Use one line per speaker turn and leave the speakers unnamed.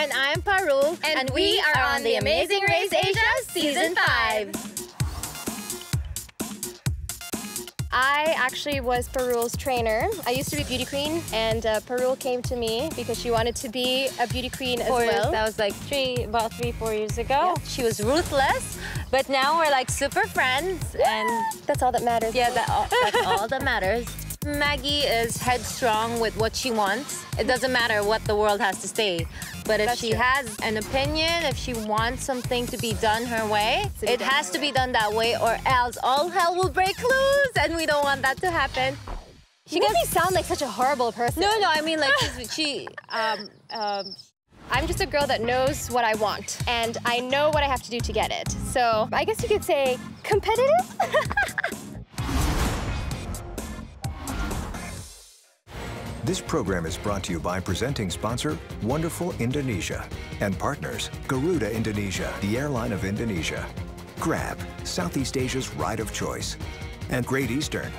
And I'm Parul.
And, we are on the Amazing Race Asia Season 5.
I actually was Parul's trainer. I used to be beauty queen, and uh, Parul came to me because she wanted to be a beauty queen as
Four years,
well.
that was like three, about three, four years ago. She was ruthless, but now we're like super friends, and
That's all that matters.
yeah, that, all- that's all that matters. Maggie is headstrong with what she wants. It doesn't matter what the world has to say. But if
That's
she has an opinion, if she wants something to be done her way,
To
it has to be done that way, or else all hell will break loose, and we don't want that to happen.
She makes me sound like such a horrible person.
No, no, I mean like she's, she, um, um,
I'm just a girl that knows what I want, and I know what I have to do to get it. So I guess you could say competitive.
This program is brought to you by presenting sponsor Wonderful Indonesia and partners Garuda Indonesia, the airline of Indonesia, Grab, Southeast Asia's ride of choice, and Great Eastern,